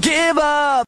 give up.